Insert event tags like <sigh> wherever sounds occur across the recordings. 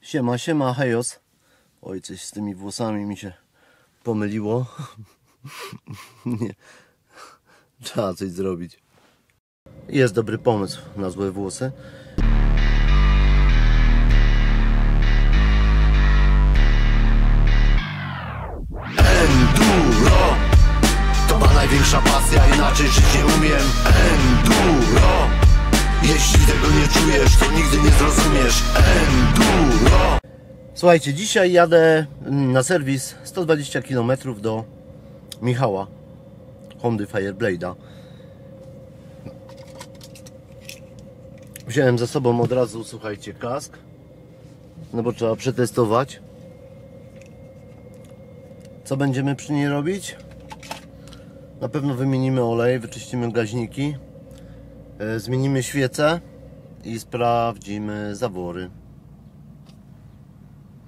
Siema, siema, hejos. Oj, coś z tymi włosami mi się pomyliło. <laughs> Nie. Trzeba coś zrobić. Jest dobry pomysł na złe włosy. Enduro To ma największa pasja, inaczej żyć nie umiem Enduro Jeśli tego nie czujesz, to nigdy nie zrozumiesz Enduro Słuchajcie, dzisiaj jadę na serwis 120 km do Michała Hondy Fireblade'a. Wziąłem ze sobą od razu, słuchajcie, kask. No bo trzeba przetestować. Co będziemy przy niej robić? Na pewno wymienimy olej, wyczyścimy gaźniki, zmienimy świece i sprawdzimy zawory.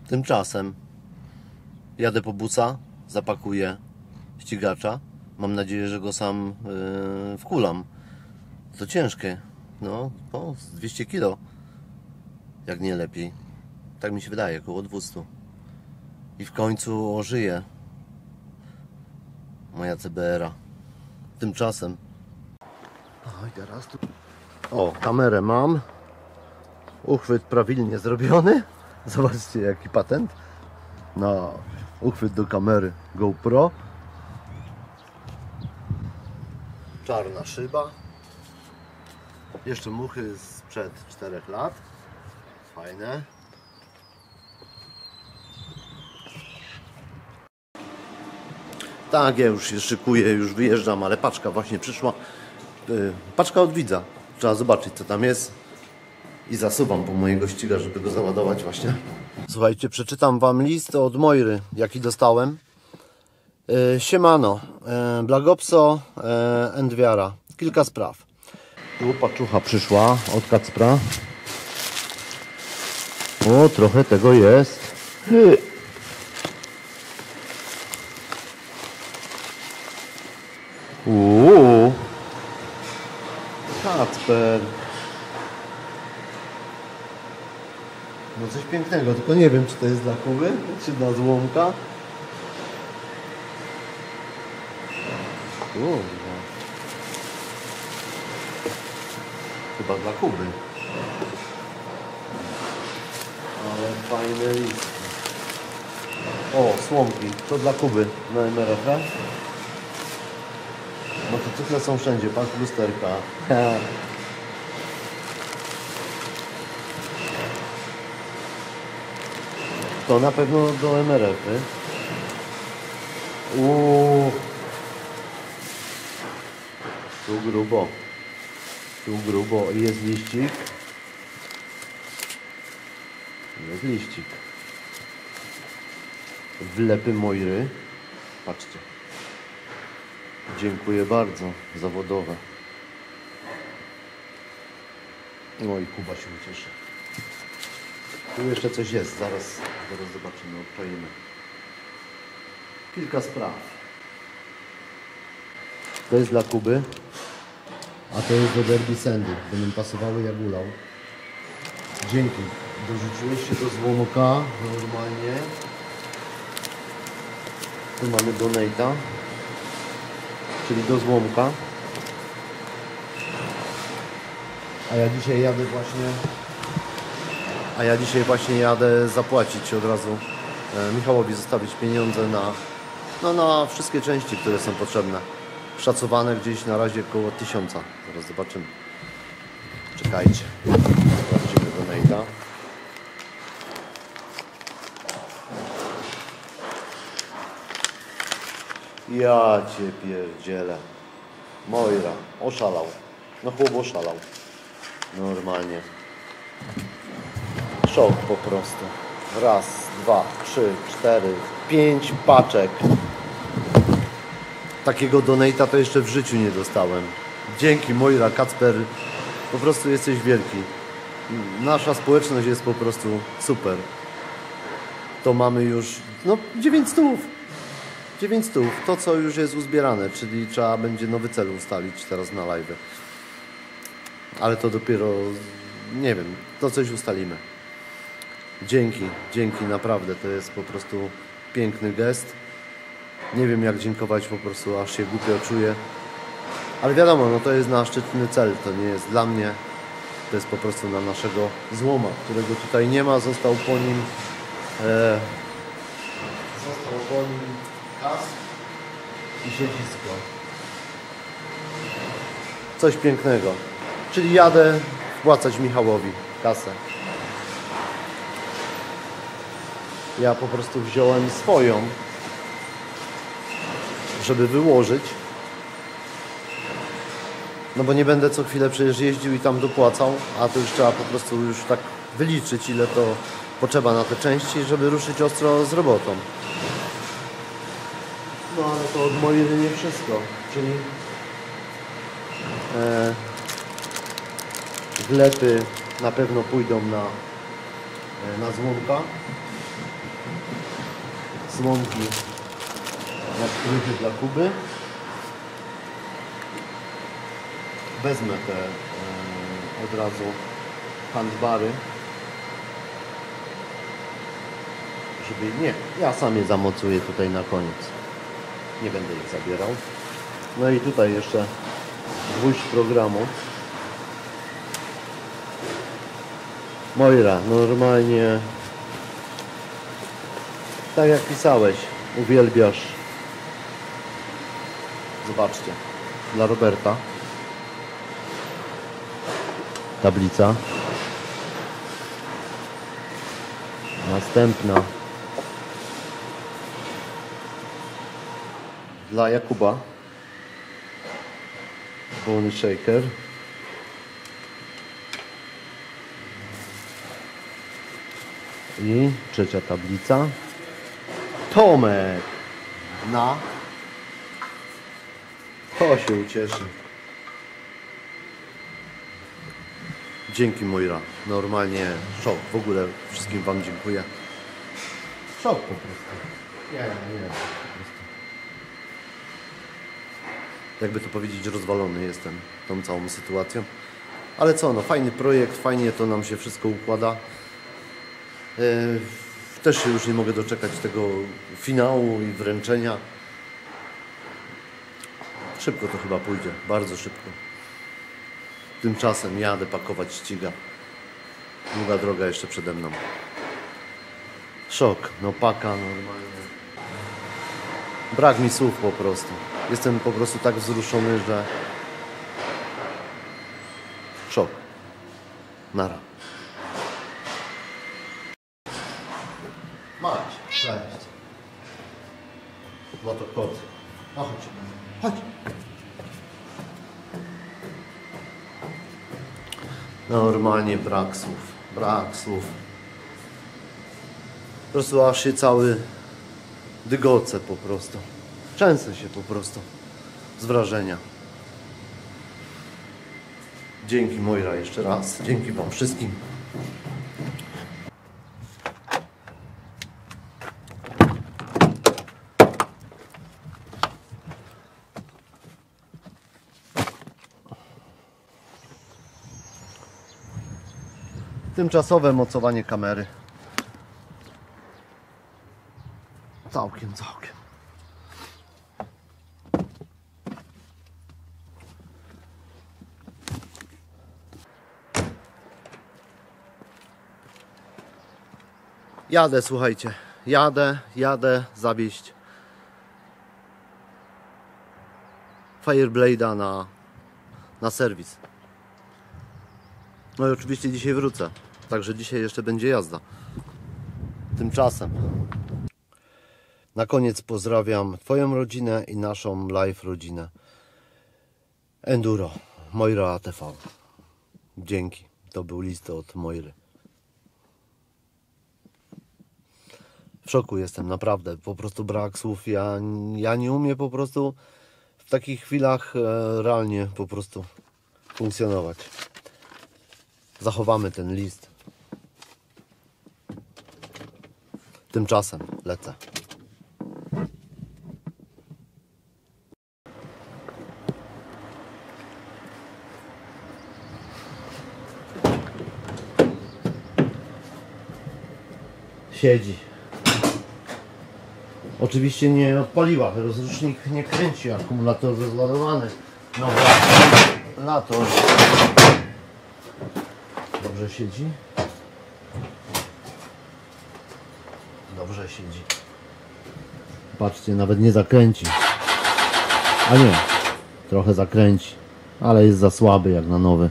Tymczasem jadę po busa, zapakuję ścigacza. Mam nadzieję, że go sam yy, wkulam. To ciężkie. No, o, z 200 kg. Jak nie lepiej. Tak mi się wydaje, około 200. I w końcu ożyje moja CBR-a. Tymczasem. Oj, teraz tu. O, kamerę mam. Uchwyt prawilnie zrobiony. <laughs> Zobaczcie jaki patent. Na uchwyt do kamery GoPro. Czarna szyba. Jeszcze muchy sprzed 4 lat. Fajne. Tak, ja już się szykuję, już wyjeżdżam, ale paczka właśnie przyszła. Yy, Paczka od widza. Trzeba zobaczyć co tam jest i zasuwam po mojego ściga, żeby go załadować właśnie. Słuchajcie, przeczytam Wam list od Mojry, jaki dostałem. E, Siemano, e, Blagopso, Endwiara. Kilka spraw. Tu paczucha przyszła od Kacpra. O, trochę tego jest. Hy. Uuu. Kacper. No coś pięknego, tylko nie wiem czy to jest dla Kuby, czy dla złomka. Kurwa. Chyba dla Kuby. Ale fajne list. O, słomki. To dla Kuby na MRF. Motocykle są wszędzie, patrz lusterka. <laughs> To na pewno do MRF-y. Uuu. Tu grubo. Tu grubo. Jest liścik. Jest liścik. Wlepy Mojry. Patrzcie. Dziękuję bardzo. Zawodowe. No i Kuba się ucieszy. Tu jeszcze coś jest, zaraz, zaraz zobaczymy, odkleimy. Kilka spraw. To jest dla Kuby, a to jest do Derby Sandy. Będą pasowały jak ulał. Dzięki. Dorzuciłeś się do złomoka normalnie. Tu mamy donate'a, czyli do złomka. A ja dzisiaj jadę właśnie a ja dzisiaj właśnie jadę zapłacić od razu e, Michałowi zostawić pieniądze na, no, na wszystkie części, które są potrzebne. Szacowane gdzieś na razie około tysiąca. Zaraz zobaczymy. Czekajcie. Sprawdzimy donate'a. Ja cię pierdzielę. Mojra, oszalał. No chłop oszalał. Normalnie. Szok po prostu. Raz, dwa, trzy, cztery, pięć paczek. Takiego donate'a to jeszcze w życiu nie dostałem. Dzięki Moira, Kacper. Po prostu jesteś wielki. Nasza społeczność jest po prostu super. To mamy już, no, 9 stów. 9 stów. To, co już jest uzbierane, czyli trzeba będzie nowy cel ustalić teraz na live. Ale to dopiero, nie wiem, to coś ustalimy. Dzięki, dzięki naprawdę. To jest po prostu piękny gest. Nie wiem jak dziękować, po prostu aż się głupio czuję. Ale wiadomo, no to jest nasz szczytny cel. To nie jest dla mnie. To jest po prostu na naszego złoma, którego tutaj nie ma. Został po nim e, został po nim kas i siedzisko. Coś pięknego. Czyli jadę wpłacać Michałowi kasę. Ja po prostu wziąłem swoją, żeby wyłożyć. No bo nie będę co chwilę przecież jeździł i tam dopłacał, a to już trzeba po prostu już tak wyliczyć, ile to potrzeba na te części, żeby ruszyć ostro z robotą. No ale to od mojej nie wszystko, czyli e, wlepy na pewno pójdą na, e, na złomka. Złomki na skryty dla Kuby. Wezmę te e, od razu handbary. Żeby nie, ja sam je zamocuję tutaj na koniec. Nie będę ich zabierał. No i tutaj jeszcze gwóźdź programu. Moira, normalnie tak jak pisałeś, uwielbiasz. Zobaczcie, dla Roberta. Tablica. Następna. Dla Jakuba. Bony shaker. I trzecia tablica. Tomek na. To się ucieszy. Dzięki Moira. Normalnie szok. W ogóle wszystkim Wam dziękuję. Szok po prostu. Nie, nie. Jakby to powiedzieć, rozwalony jestem tą całą sytuacją. Ale co, no fajny projekt, fajnie to nam się wszystko układa. Yy, też się już nie mogę doczekać tego finału i wręczenia. Szybko to chyba pójdzie, bardzo szybko. Tymczasem jadę pakować ściga. Długa droga jeszcze przede mną. Szok, no paka normalnie. Brak mi słów po prostu. Jestem po prostu tak wzruszony, że... Szok. Nara. Cześć. No to kot. No chodź, chodź. Normalnie brak słów, brak słów. Po prostu aż się cały dygocę po prostu. Częsę się po prostu z wrażenia. Dzięki Moira jeszcze raz. Dzięki Wam wszystkim. Tymczasowe mocowanie kamery. Całkiem, całkiem. Jadę, słuchajcie. Jadę, jadę zawieźć Fireblade'a na, na serwis. No i oczywiście dzisiaj wrócę. Także dzisiaj jeszcze będzie jazda. Tymczasem. Na koniec pozdrawiam Twoją rodzinę i naszą live rodzinę. Enduro, Moira ATV. Dzięki. To był list od Moiry. W szoku jestem, naprawdę. Po prostu brak słów. Ja, ja nie umiem po prostu w takich chwilach e, realnie po prostu funkcjonować. Zachowamy ten list. Tymczasem lecę. Siedzi. Oczywiście nie odpaliła, rozrusznik nie kręci, akumulator rozładowany. No lato. Dobrze siedzi. Dobrze siedzi. Patrzcie, nawet nie zakręci. A nie, trochę zakręci, ale jest za słaby jak na nowy.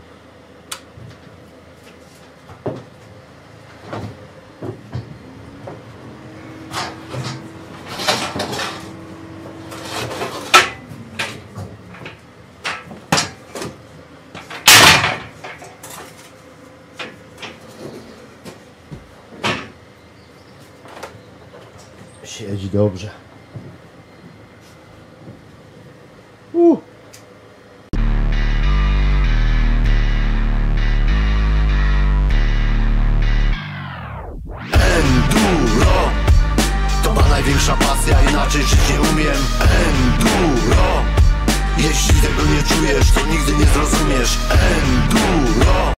Siedzi dobrze. Uh.